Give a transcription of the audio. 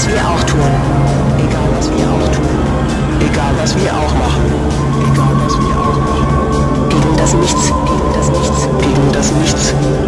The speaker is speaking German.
was wir auch tun. Egal was wir auch tun. Egal was wir auch machen. Egal was wir auch machen. Gegen das Nichts. Gegen das Nichts. Gegen das Nichts.